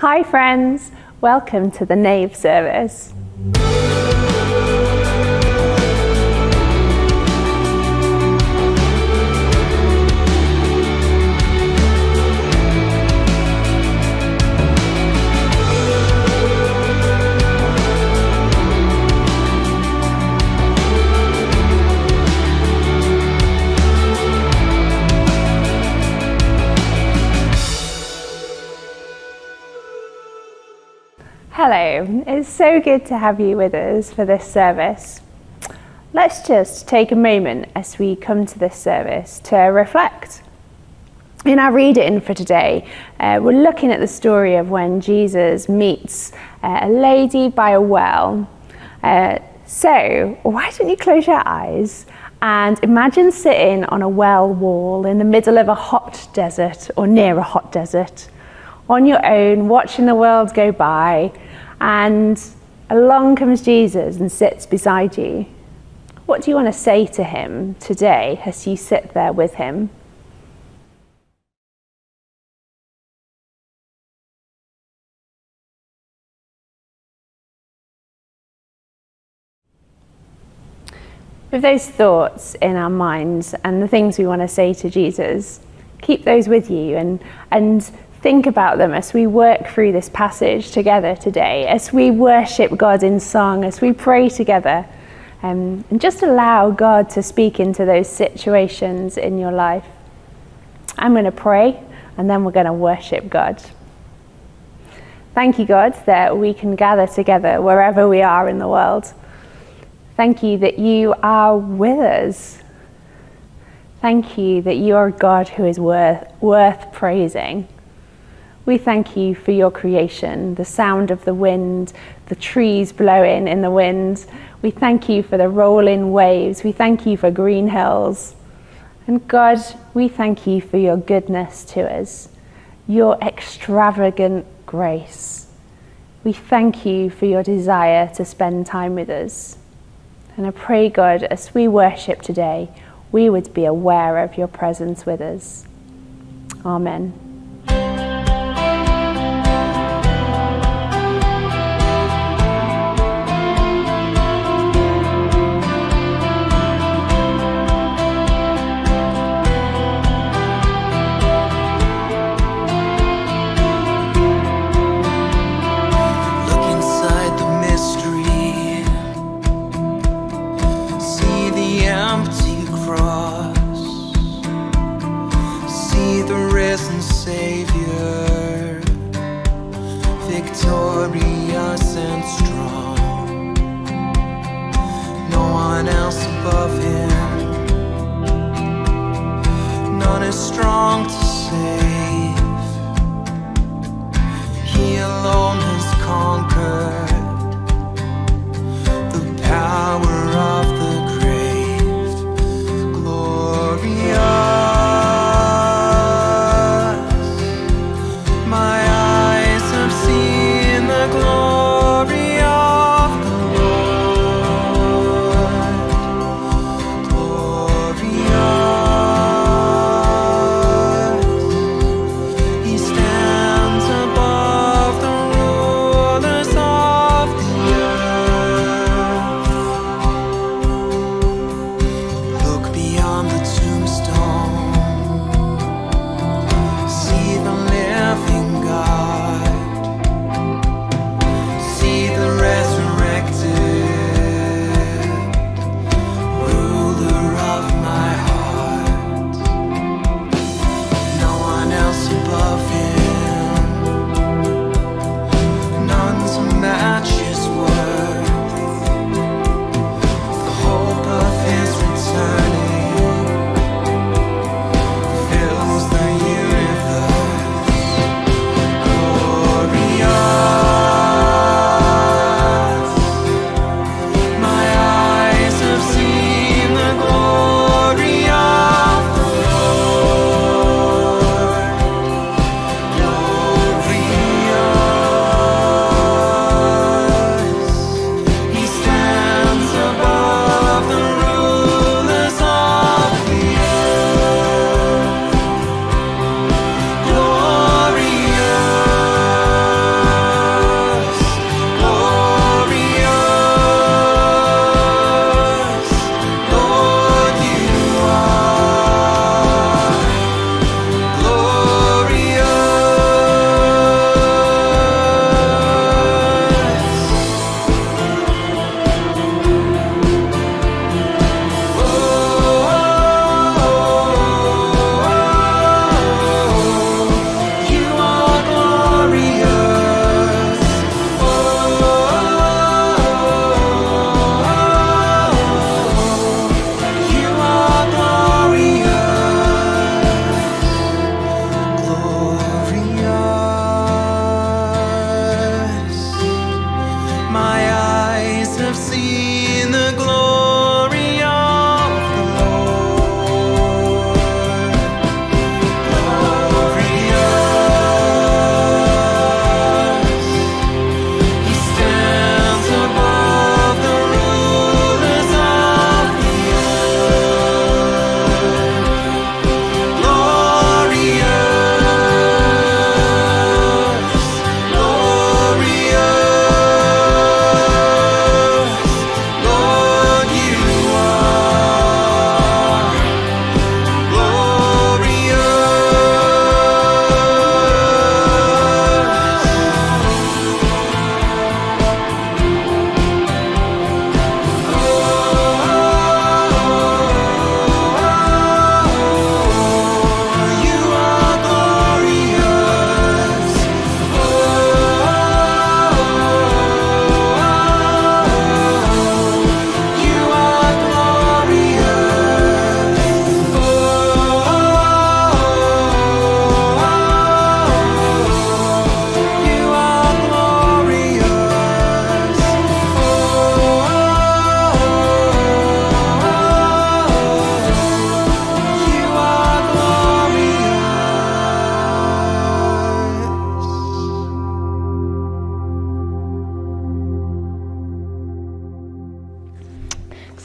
Hi, friends. Welcome to the Nave service. It's so good to have you with us for this service. Let's just take a moment as we come to this service to reflect. In our reading for today, uh, we're looking at the story of when Jesus meets uh, a lady by a well. Uh, so, why don't you close your eyes and imagine sitting on a well wall in the middle of a hot desert or near a hot desert, on your own, watching the world go by and along comes Jesus and sits beside you. What do you want to say to him today as you sit there with him? With those thoughts in our minds and the things we want to say to Jesus, keep those with you and, and think about them as we work through this passage together today, as we worship God in song, as we pray together. Um, and just allow God to speak into those situations in your life. I'm going to pray and then we're going to worship God. Thank you, God, that we can gather together wherever we are in the world. Thank you that you are with us. Thank you that you are a God who is worth, worth praising. We thank you for your creation, the sound of the wind, the trees blowing in the wind. We thank you for the rolling waves. We thank you for green hills. And God, we thank you for your goodness to us, your extravagant grace. We thank you for your desire to spend time with us. And I pray, God, as we worship today, we would be aware of your presence with us. Amen.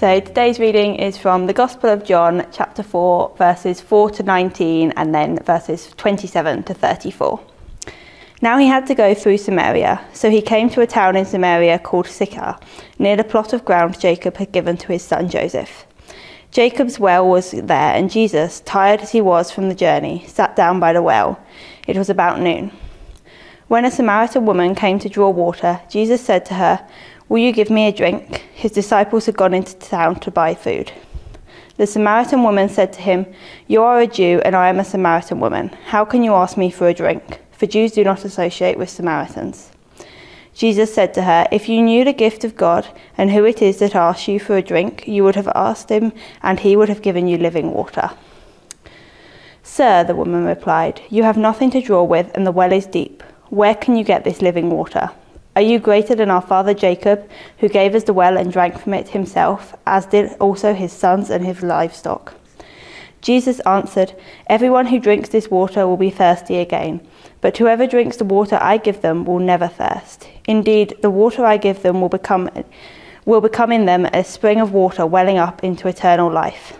So today's reading is from the Gospel of John, chapter 4, verses 4 to 19, and then verses 27 to 34. Now he had to go through Samaria, so he came to a town in Samaria called Sychar, near the plot of ground Jacob had given to his son Joseph. Jacob's well was there, and Jesus, tired as he was from the journey, sat down by the well. It was about noon. When a Samaritan woman came to draw water, Jesus said to her, Will you give me a drink? His disciples had gone into town to buy food. The Samaritan woman said to him, You are a Jew, and I am a Samaritan woman. How can you ask me for a drink? For Jews do not associate with Samaritans. Jesus said to her, If you knew the gift of God and who it is that asks you for a drink, you would have asked him, and he would have given you living water. Sir, the woman replied, You have nothing to draw with, and the well is deep. Where can you get this living water? Are you greater than our father Jacob, who gave us the well and drank from it himself, as did also his sons and his livestock? Jesus answered, Everyone who drinks this water will be thirsty again, but whoever drinks the water I give them will never thirst. Indeed, the water I give them will become, will become in them a spring of water welling up into eternal life.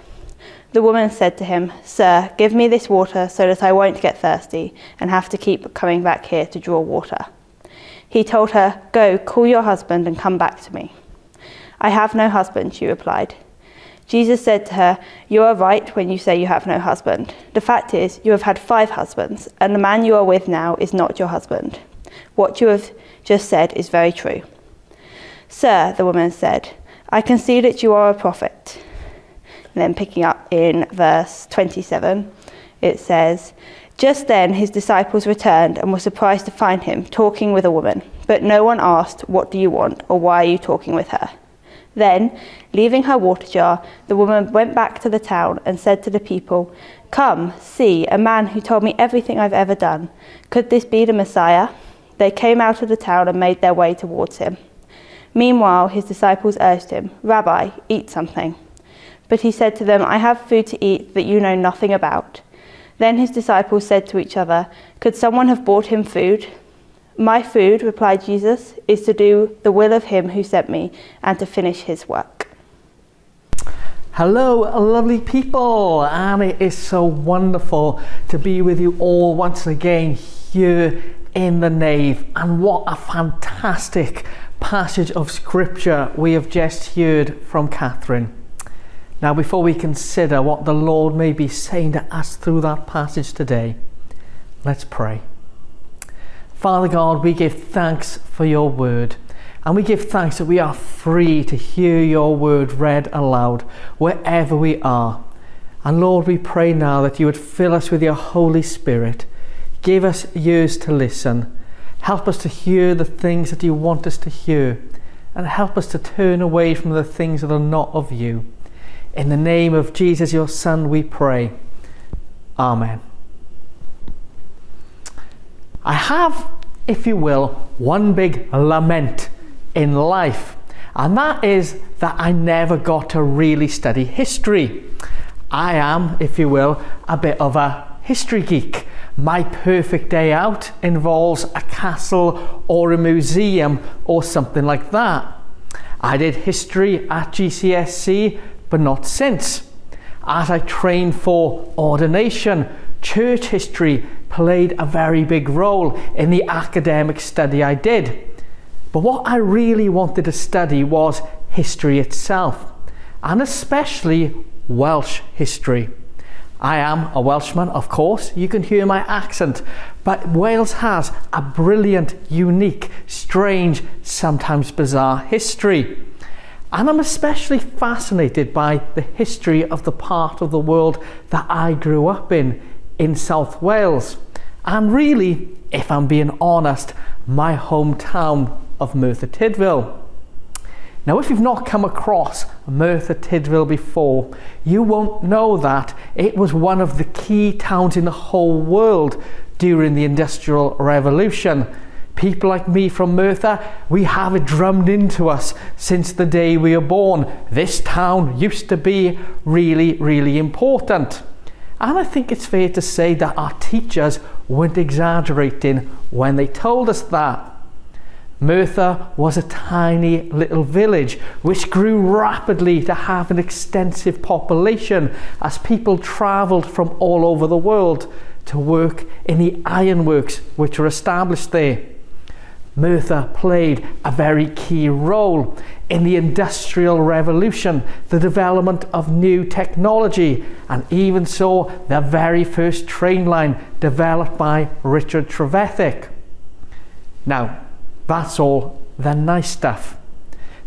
The woman said to him, Sir, give me this water so that I won't get thirsty and have to keep coming back here to draw water. He told her, Go, call your husband and come back to me. I have no husband, she replied. Jesus said to her, You are right when you say you have no husband. The fact is, you have had five husbands, and the man you are with now is not your husband. What you have just said is very true. Sir, the woman said, I can see that you are a prophet. And then picking up in verse 27, it says, just then his disciples returned and were surprised to find him talking with a woman. But no one asked, What do you want? or Why are you talking with her? Then, leaving her water jar, the woman went back to the town and said to the people, Come, see, a man who told me everything I've ever done. Could this be the Messiah? They came out of the town and made their way towards him. Meanwhile, his disciples urged him, Rabbi, eat something. But he said to them, I have food to eat that you know nothing about. Then his disciples said to each other, Could someone have brought him food? My food, replied Jesus, is to do the will of him who sent me and to finish his work. Hello, lovely people, and it is so wonderful to be with you all once again here in the nave. And what a fantastic passage of scripture we have just heard from Catherine. Now, before we consider what the Lord may be saying to us through that passage today, let's pray. Father God, we give thanks for your word. And we give thanks that we are free to hear your word read aloud wherever we are. And Lord, we pray now that you would fill us with your Holy Spirit. Give us ears to listen. Help us to hear the things that you want us to hear. And help us to turn away from the things that are not of you. In the name of Jesus, your Son, we pray. Amen. I have, if you will, one big lament in life, and that is that I never got to really study history. I am, if you will, a bit of a history geek. My perfect day out involves a castle or a museum or something like that. I did history at GCSE but not since. As I trained for ordination, church history played a very big role in the academic study I did. But what I really wanted to study was history itself, and especially Welsh history. I am a Welshman, of course, you can hear my accent, but Wales has a brilliant, unique, strange, sometimes bizarre history. And I'm especially fascinated by the history of the part of the world that I grew up in, in South Wales. And really, if I'm being honest, my hometown of Merthyr Tydfil. Now, if you've not come across Merthyr Tydfil before, you won't know that it was one of the key towns in the whole world during the Industrial Revolution People like me from Merthyr, we have it drummed into us since the day we were born. This town used to be really, really important. And I think it's fair to say that our teachers weren't exaggerating when they told us that. Merthyr was a tiny little village which grew rapidly to have an extensive population as people travelled from all over the world to work in the ironworks which were established there. Merthyr played a very key role in the Industrial Revolution, the development of new technology, and even saw the very first train line developed by Richard Trevithick. Now, that's all the nice stuff.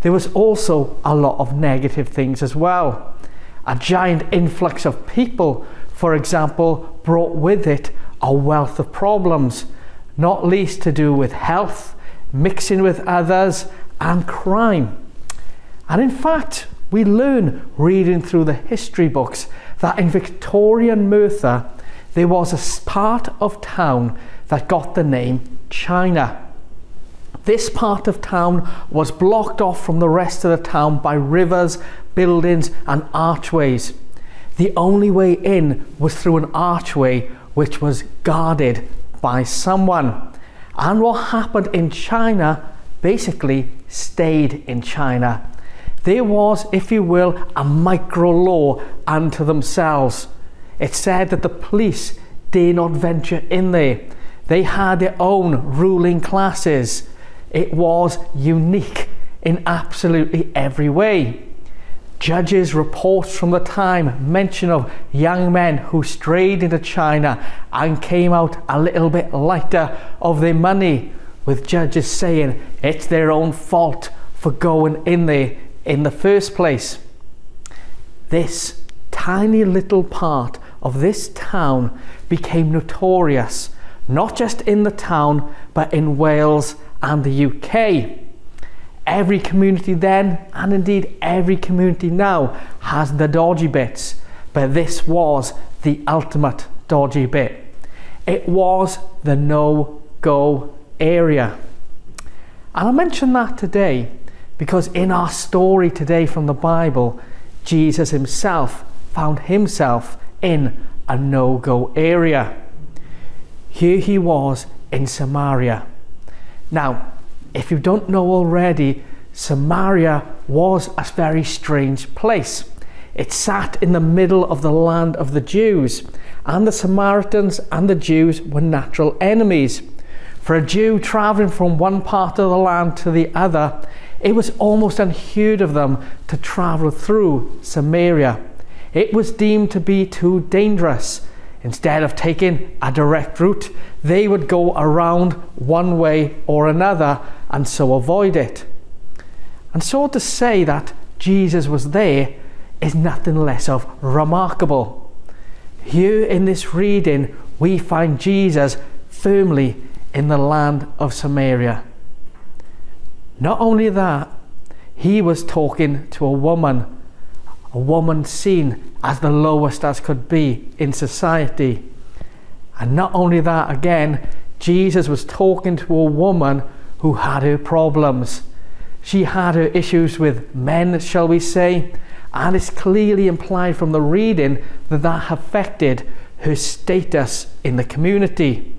There was also a lot of negative things as well. A giant influx of people, for example, brought with it a wealth of problems, not least to do with health, mixing with others, and crime. And in fact, we learn reading through the history books that in Victorian Merthyr, there was a part of town that got the name China. This part of town was blocked off from the rest of the town by rivers, buildings, and archways. The only way in was through an archway which was guarded by someone. And what happened in China basically stayed in China. There was, if you will, a micro law unto themselves. It said that the police dare not venture in there. They had their own ruling classes. It was unique in absolutely every way. Judges' reports from the time mention of young men who strayed into China and came out a little bit lighter of their money, with judges saying it's their own fault for going in there in the first place. This tiny little part of this town became notorious, not just in the town, but in Wales and the UK. Every community then, and indeed every community now, has the dodgy bits, but this was the ultimate dodgy bit. It was the no go area. And I mention that today because in our story today from the Bible, Jesus himself found himself in a no go area. Here he was in Samaria now, if you don't know already, Samaria was a very strange place. It sat in the middle of the land of the Jews, and the Samaritans and the Jews were natural enemies. For a Jew travelling from one part of the land to the other, it was almost unheard of them to travel through Samaria. It was deemed to be too dangerous. Instead of taking a direct route, they would go around one way or another and so avoid it. And so to say that Jesus was there is nothing less of remarkable. Here in this reading, we find Jesus firmly in the land of Samaria. Not only that, he was talking to a woman, a woman seen as the lowest as could be in society. And not only that, again, Jesus was talking to a woman who had her problems. She had her issues with men, shall we say, and it's clearly implied from the reading that that affected her status in the community.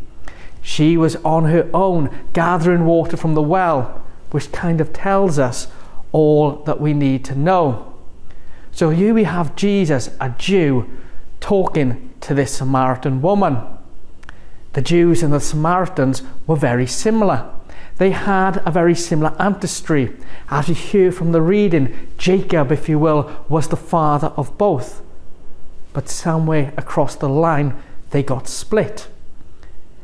She was on her own gathering water from the well, which kind of tells us all that we need to know. So here we have Jesus, a Jew, talking to this Samaritan woman. The Jews and the Samaritans were very similar. They had a very similar ancestry. As you hear from the reading, Jacob, if you will, was the father of both. But somewhere across the line, they got split.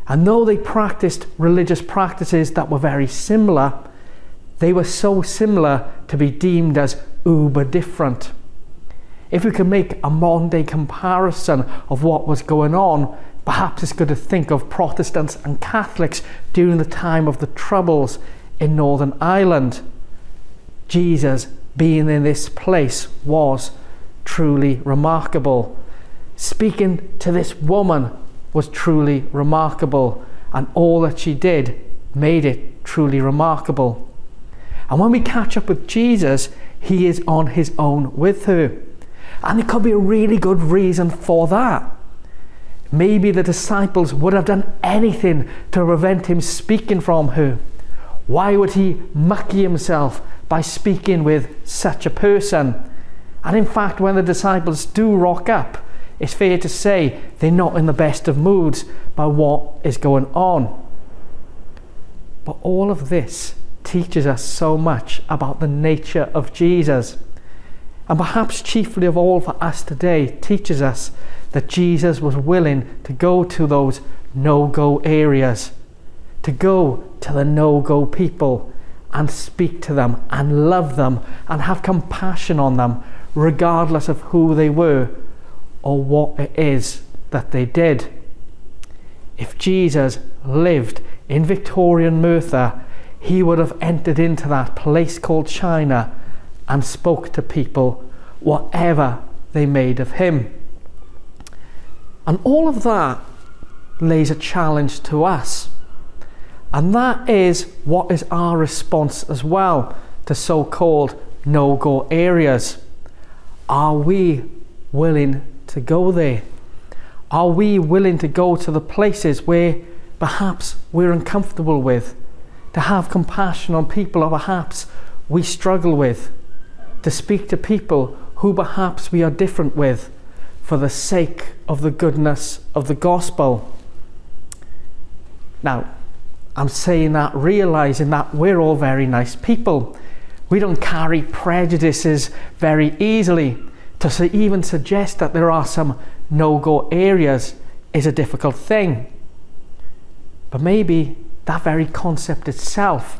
And though they practiced religious practices that were very similar, they were so similar to be deemed as uber different. If we can make a modern day comparison of what was going on, perhaps it's good to think of Protestants and Catholics during the time of the Troubles in Northern Ireland. Jesus being in this place was truly remarkable. Speaking to this woman was truly remarkable, and all that she did made it truly remarkable. And when we catch up with Jesus, he is on his own with her. And it could be a really good reason for that. Maybe the disciples would have done anything to prevent him speaking from her. Why would he mucky himself by speaking with such a person? And in fact, when the disciples do rock up, it's fair to say they're not in the best of moods by what is going on. But all of this teaches us so much about the nature of Jesus. And perhaps chiefly of all for us today, teaches us that Jesus was willing to go to those no go areas, to go to the no go people and speak to them and love them and have compassion on them, regardless of who they were or what it is that they did. If Jesus lived in Victorian Merthyr, he would have entered into that place called China and spoke to people whatever they made of him. And all of that lays a challenge to us. And that is what is our response as well to so called no go areas. Are we willing to go there? Are we willing to go to the places where perhaps we're uncomfortable with? To have compassion on people or perhaps we struggle with? To speak to people who perhaps we are different with for the sake of the goodness of the gospel? Now, I'm saying that realizing that we're all very nice people. We don't carry prejudices very easily. To even suggest that there are some no go areas is a difficult thing. But maybe that very concept itself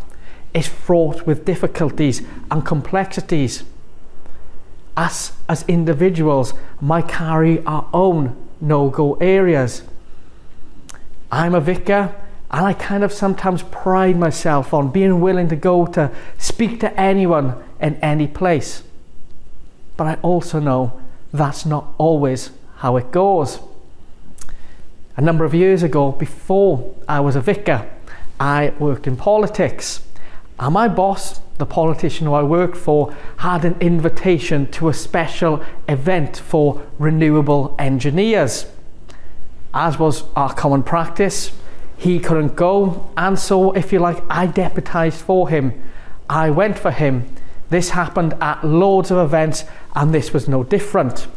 is fraught with difficulties and complexities. Us as individuals might carry our own no go areas. I'm a vicar and I kind of sometimes pride myself on being willing to go to speak to anyone in any place. But I also know that's not always how it goes. A number of years ago, before I was a vicar, I worked in politics. And my boss, the politician who I worked for, had an invitation to a special event for renewable engineers. As was our common practice, he couldn't go, and so, if you like, I deputised for him. I went for him. This happened at loads of events, and this was no different.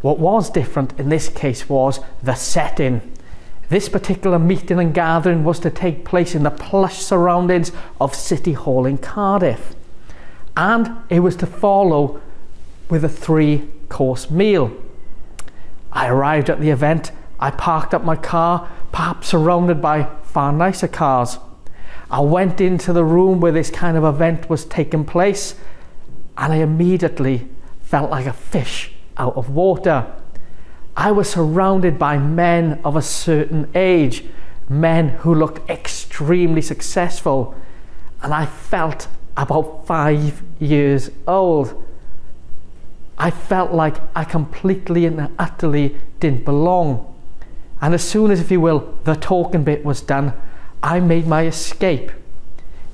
What was different in this case was the setting. This particular meeting and gathering was to take place in the plush surroundings of City Hall in Cardiff. And it was to follow with a three course meal. I arrived at the event, I parked up my car, perhaps surrounded by far nicer cars. I went into the room where this kind of event was taking place and I immediately felt like a fish out of water. I was surrounded by men of a certain age, men who looked extremely successful, and I felt about five years old. I felt like I completely and utterly didn't belong. And as soon as, if you will, the talking bit was done, I made my escape.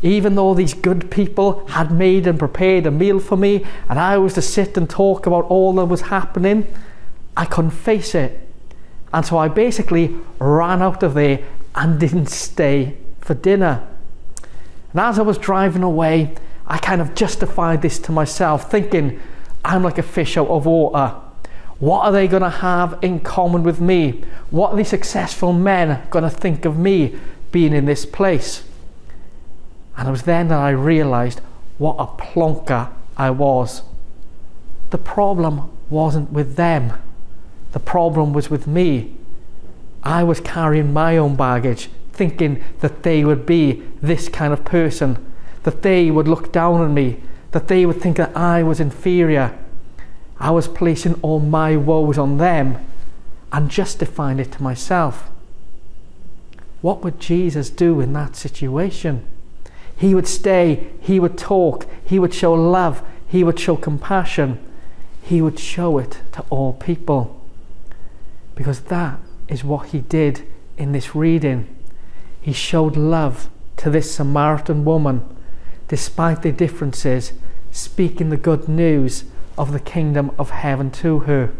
Even though these good people had made and prepared a meal for me, and I was to sit and talk about all that was happening, I couldn't face it. And so I basically ran out of there and didn't stay for dinner. And as I was driving away, I kind of justified this to myself, thinking, I'm like a fish out of water. What are they going to have in common with me? What are these successful men going to think of me being in this place? And it was then that I realized what a plonker I was. The problem wasn't with them, the problem was with me. I was carrying my own baggage, thinking that they would be this kind of person, that they would look down on me, that they would think that I was inferior. I was placing all my woes on them and justifying it to myself. What would Jesus do in that situation? He would stay, he would talk, he would show love, he would show compassion, he would show it to all people. Because that is what he did in this reading. He showed love to this Samaritan woman, despite their differences, speaking the good news of the kingdom of heaven to her.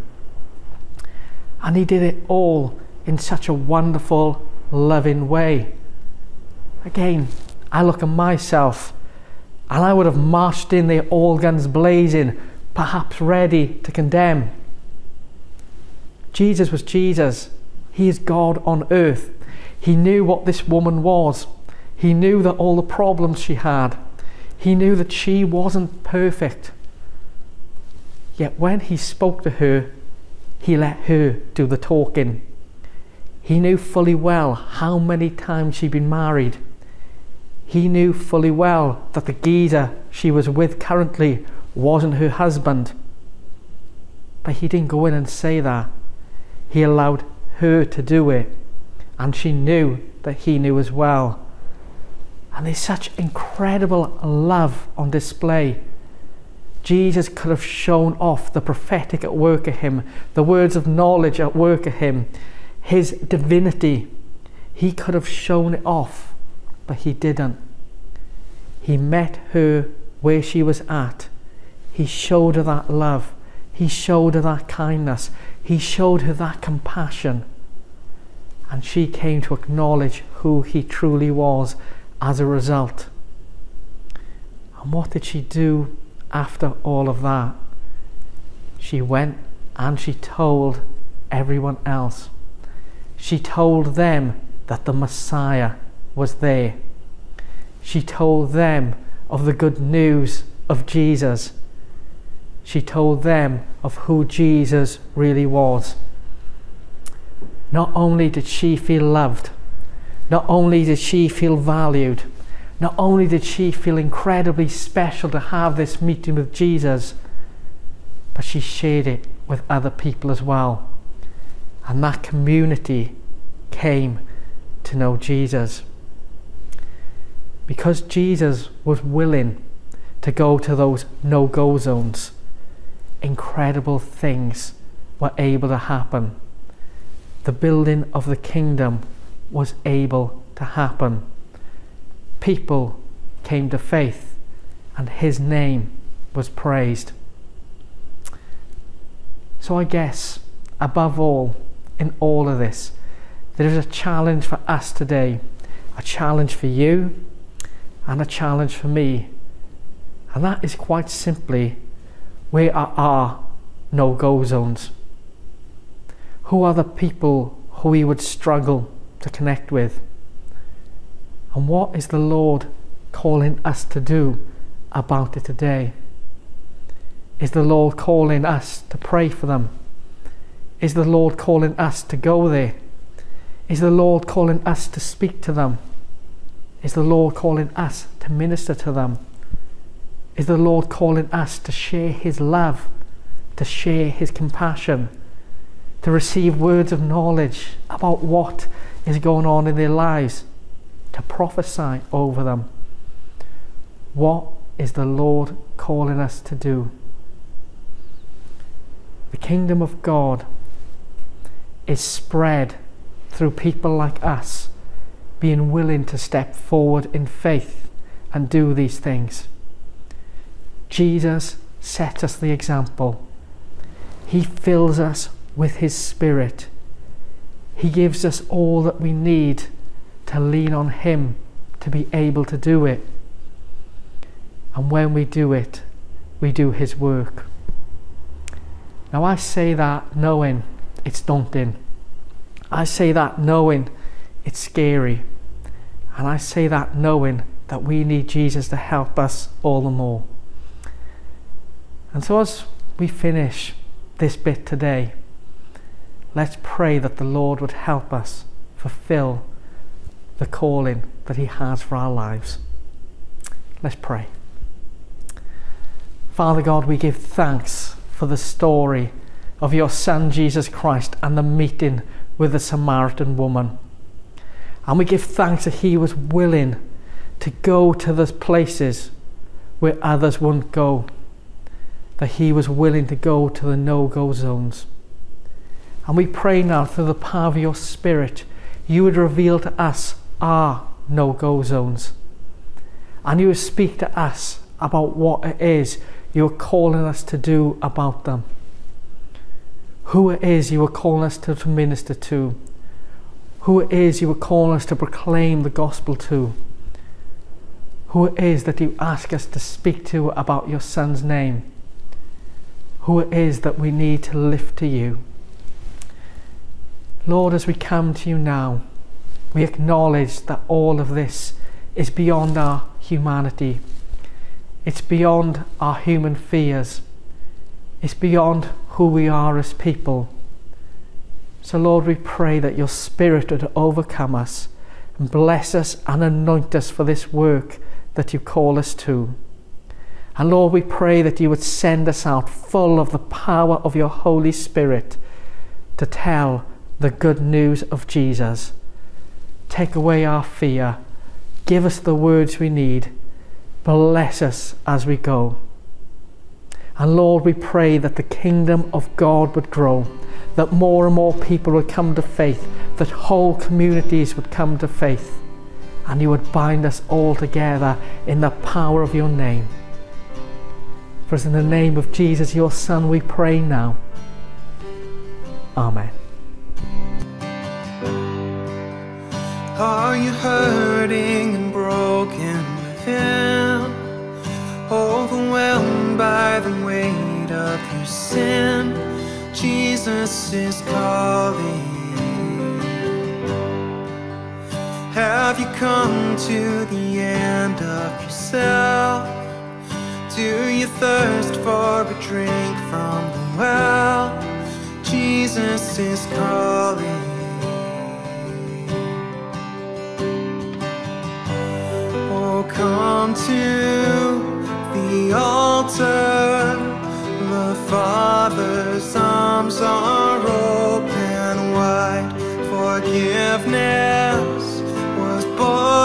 And he did it all in such a wonderful, loving way. Again, I look at myself and I would have marched in there all guns blazing, perhaps ready to condemn. Jesus was Jesus. He is God on earth. He knew what this woman was. He knew that all the problems she had. He knew that she wasn't perfect. Yet when he spoke to her, he let her do the talking. He knew fully well how many times she'd been married. He knew fully well that the geezer she was with currently wasn't her husband. But he didn't go in and say that. He allowed her to do it. And she knew that he knew as well. And there's such incredible love on display. Jesus could have shown off the prophetic at work of him, the words of knowledge at work of him, his divinity. He could have shown it off, but he didn't. He met her where she was at. He showed her that love. He showed her that kindness. He showed her that compassion. And she came to acknowledge who he truly was as a result. And what did she do after all of that? She went and she told everyone else. She told them that the Messiah was there. She told them of the good news of Jesus. She told them of who Jesus really was. Not only did she feel loved, not only did she feel valued, not only did she feel incredibly special to have this meeting with Jesus, but she shared it with other people as well. And that community came to know Jesus. Because Jesus was willing to go to those no go zones, incredible things were able to happen. The building of the kingdom was able to happen. People came to faith and his name was praised. So I guess, above all, in all of this, there is a challenge for us today, a challenge for you, and a challenge for me. And that is quite simply where are our no go zones? Who are the people who we would struggle to connect with? And what is the Lord calling us to do about it today? Is the Lord calling us to pray for them? Is the Lord calling us to go there? Is the Lord calling us to speak to them? Is the Lord calling us to minister to them? Is the Lord calling us to share His love, to share His compassion, to receive words of knowledge about what is going on in their lives, to prophesy over them? What is the Lord calling us to do? The kingdom of God is spread through people like us being willing to step forward in faith and do these things. Jesus set us the example. He fills us with His Spirit. He gives us all that we need to lean on Him to be able to do it. And when we do it, we do His work. Now, I say that knowing it's daunting. I say that knowing it's scary. And I say that knowing that we need Jesus to help us all the more. And so, as we finish this bit today, let's pray that the Lord would help us fulfill the calling that He has for our lives. Let's pray. Father God, we give thanks for the story of your Son Jesus Christ and the meeting with the Samaritan woman. And we give thanks that he was willing to go to those places where others wouldn't go. That he was willing to go to the no go zones. And we pray now through the power of your Spirit, you would reveal to us our no go zones. And you would speak to us about what it is you are calling us to do about them. Who it is you are calling us to, to minister to who it is you are calling us to proclaim the gospel to. who it is that you ask us to speak to about your Son's name, who it is that we need to lift to you. Lord, as we come to you now, we acknowledge that all of this is beyond our humanity. It's beyond our human fears. It's beyond who we are as people. So, Lord, we pray that your Spirit would overcome us and bless us and anoint us for this work that you call us to. And Lord, we pray that you would send us out full of the power of your Holy Spirit to tell the good news of Jesus. Take away our fear. Give us the words we need. Bless us as we go. And Lord, we pray that the kingdom of God would grow, that more and more people would come to faith, that whole communities would come to faith, and you would bind us all together in the power of your name. For it's in the name of Jesus, your Son, we pray now. Amen. Are you hurting and broken within? Overwhelmed by the weight of your sin? Jesus is calling. Have you come to the end of yourself? Do you thirst for a drink from the well? Jesus is calling. Oh, come to the altar. The Father's arms are open wide. Forgiveness was with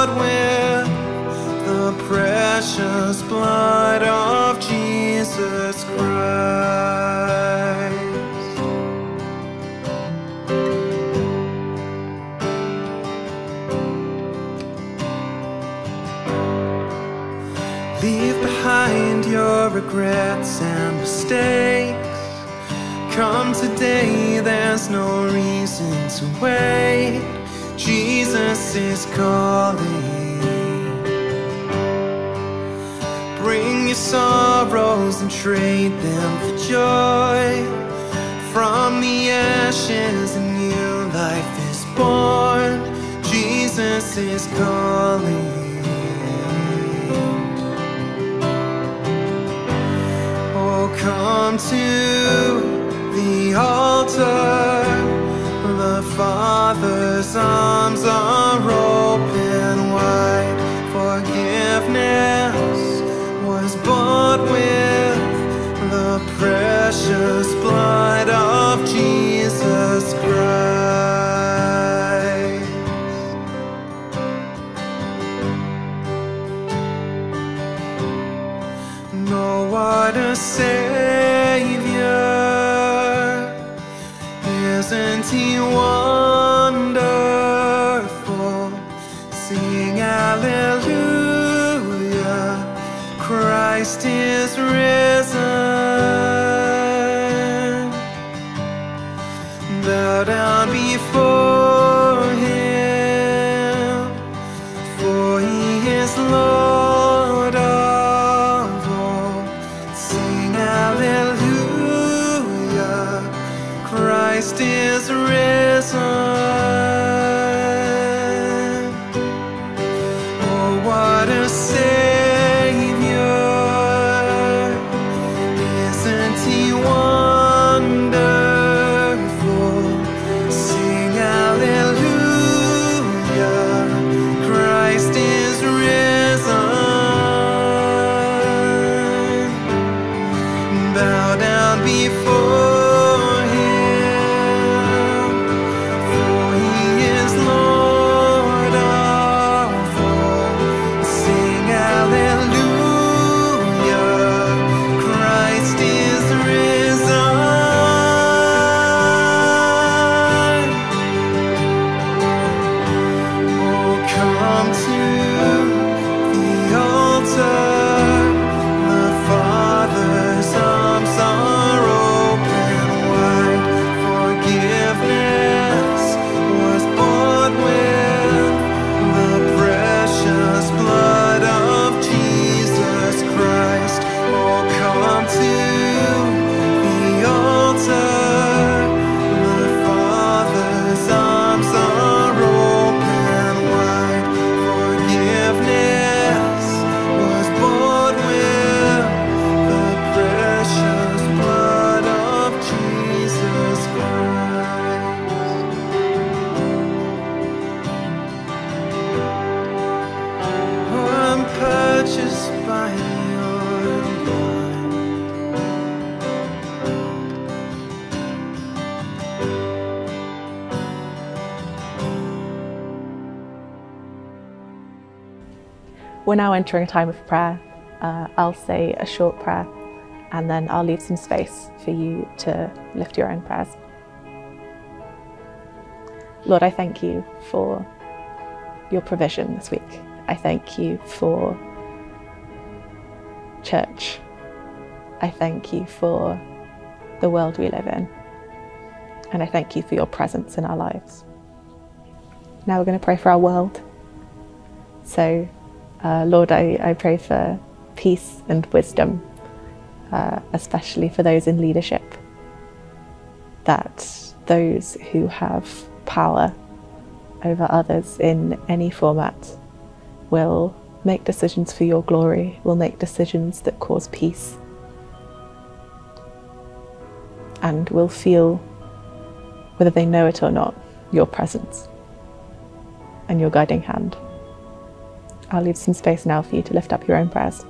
the precious blood of Jesus Christ. Leave behind your regrets and mistakes. Come today, there's no reason to wait. Jesus is calling. Sorrows and trade them for joy. From the ashes, a new life is born. Jesus is calling. Oh, come to the altar. The Father's arms are open with the precious blood of Jesus Christ. know what a savior isn't he wonderful christ is risen. Bow down before We're now entering a time of prayer. Uh, I'll say a short prayer and then I'll leave some space for you to lift your own prayers. Lord, I thank you for your provision this week. I thank you for church. I thank you for the world we live in. And I thank you for your presence in our lives. Now we're going to pray for our world. So, uh, Lord, I, I pray for peace and wisdom, uh, especially for those in leadership, that those who have power over others in any format will make decisions for your glory, will make decisions that cause peace, and will feel, whether they know it or not, your presence and your guiding hand. I'll leave some space now for you to lift up your own prayers.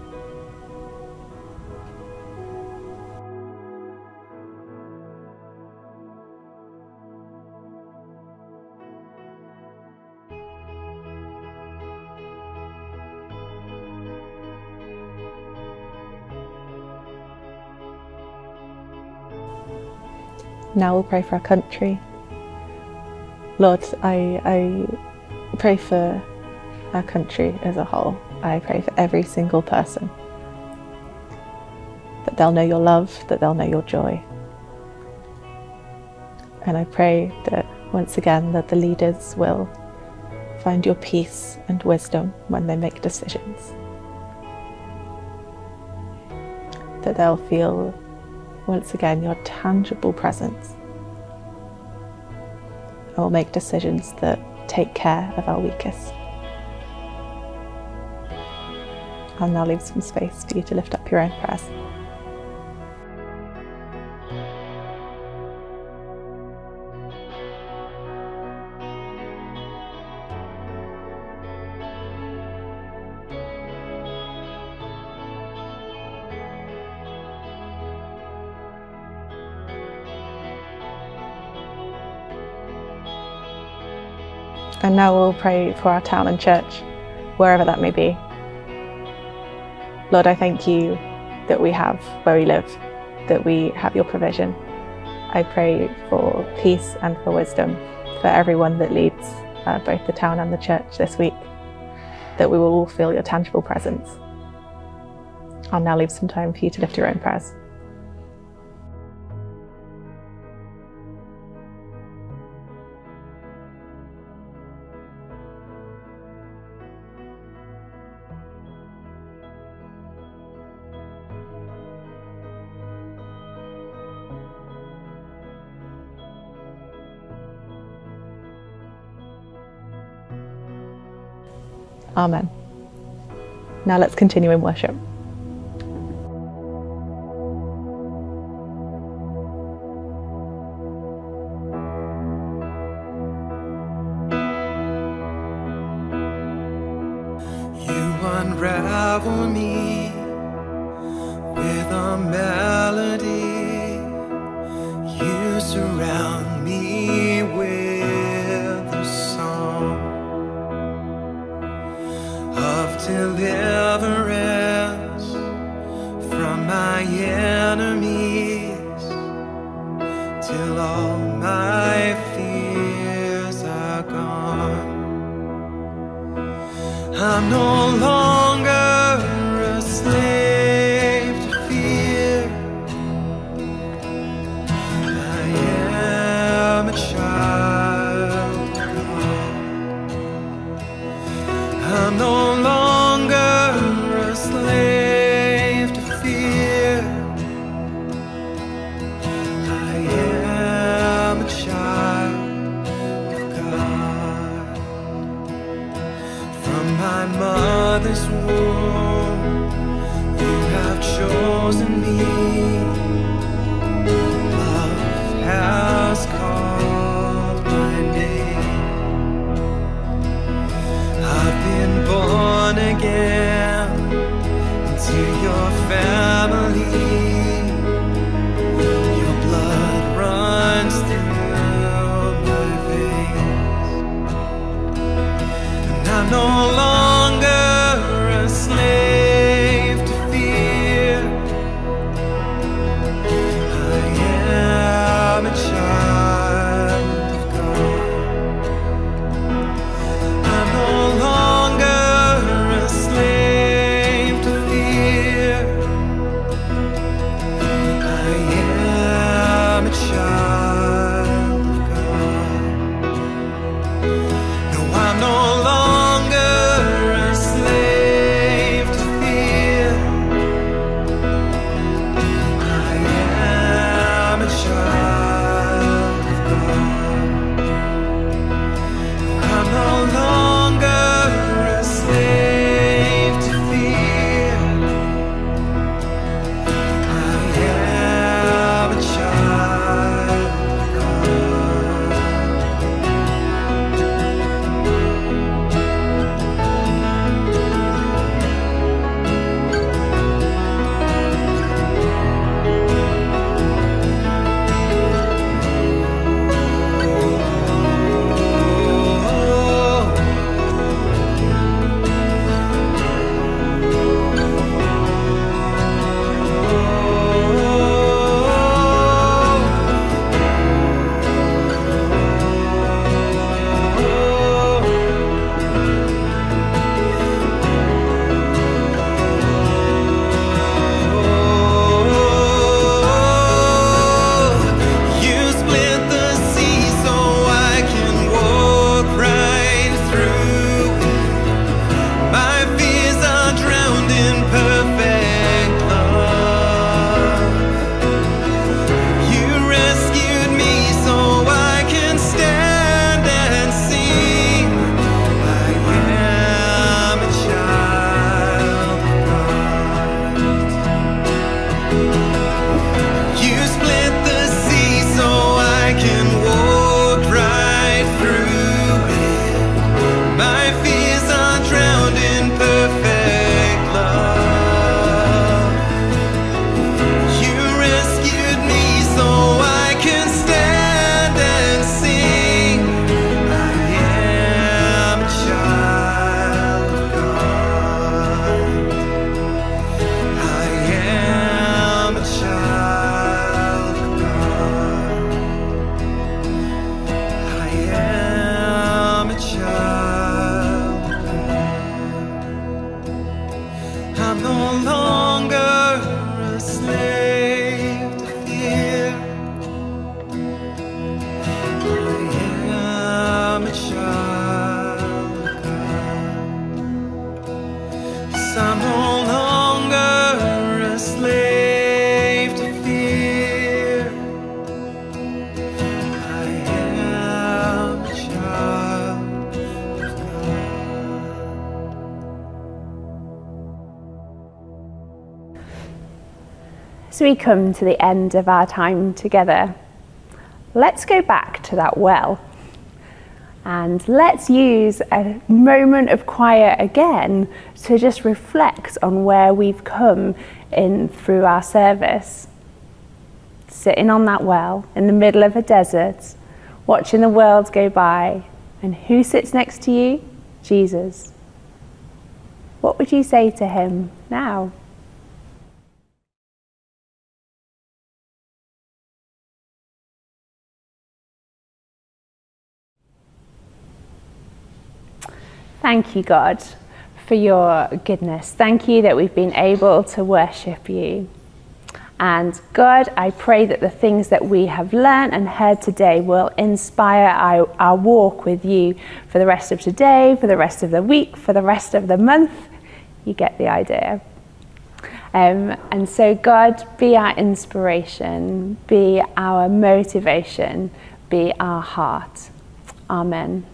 Now we'll pray for our country. Lord, I, I pray for our country as a whole. I pray for every single person. That they'll know your love, that they'll know your joy. And I pray that once again that the leaders will find your peace and wisdom when they make decisions. That they'll feel once again your tangible presence. I will make decisions that take care of our weakest. I'll now leave some space for you to lift up your own prayers. And now we'll pray for our town and church, wherever that may be. Lord, I thank you that we have where we live, that we have your provision. I pray for peace and for wisdom for everyone that leads uh, both the town and the church this week, that we will all feel your tangible presence. I'll now leave some time for you to lift your own prayers. Amen. Now let's continue in worship. I'm no longer I'm no longer a slave to fear. I am a child of God. As we come to the end of our time together, let's go back to that well and let's use a moment of quiet again to just reflect on where we've come in through our service. Sitting on that well in the middle of a desert, watching the world go by, and who sits next to you? Jesus. What would you say to him now? Thank you, God, for your goodness. Thank you that we've been able to worship you. And God, I pray that the things that we have learned and heard today will inspire our, our walk with you for the rest of today, for the rest of the week, for the rest of the month. You get the idea. Um, and so, God, be our inspiration, be our motivation, be our heart. Amen.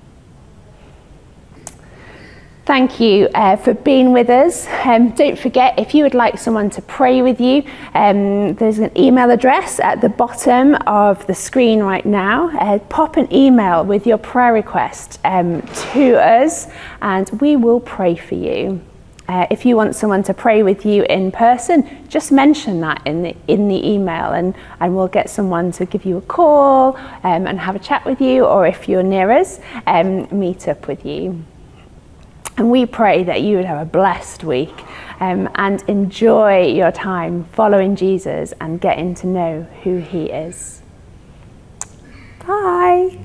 Thank you uh, for being with us. Um, don't forget, if you would like someone to pray with you, um, there's an email address at the bottom of the screen right now. Uh, pop an email with your prayer request um, to us, and we will pray for you. Uh, if you want someone to pray with you in person, just mention that in the, in the email and, and we'll get someone to give you a call um, and have a chat with you, or if you're near us, um, meet up with you. And we pray that you would have a blessed week um, and enjoy your time following Jesus and getting to know who he is. Bye.